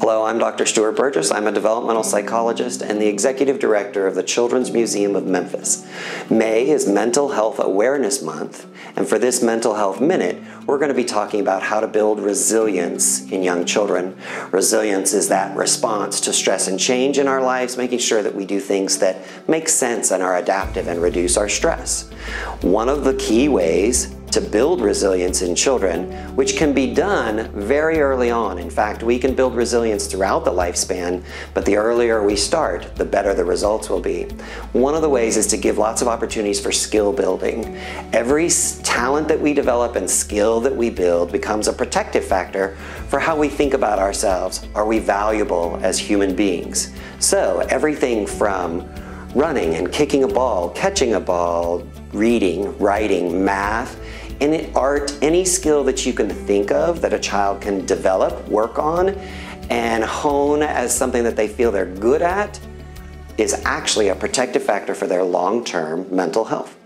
Hello, I'm Dr. Stewart Burgess. I'm a developmental psychologist and the executive director of the Children's Museum of Memphis. May is Mental Health Awareness Month, and for this Mental Health Minute, we're going to be talking about how to build resilience in young children. Resilience is that response to stress and change in our lives, making sure that we do things that make sense and are adaptive and reduce our stress. One of the key ways to build resilience in children, which can be done very early on. In fact, we can build resilience throughout the lifespan, but the earlier we start, the better the results will be. One of the ways is to give lots of opportunities for skill building. Every talent that we develop and skill that we build becomes a protective factor for how we think about ourselves. Are we valuable as human beings? So everything from running and kicking a ball, catching a ball, reading, writing, math, any art, any skill that you can think of that a child can develop, work on, and hone as something that they feel they're good at is actually a protective factor for their long-term mental health.